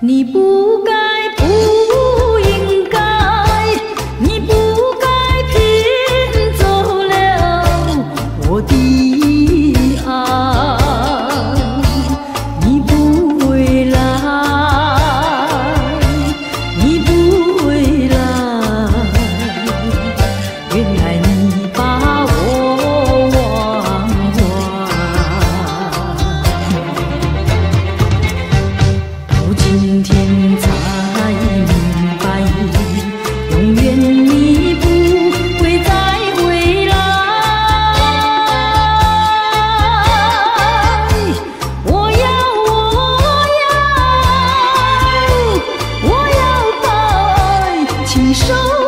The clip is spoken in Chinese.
你不你收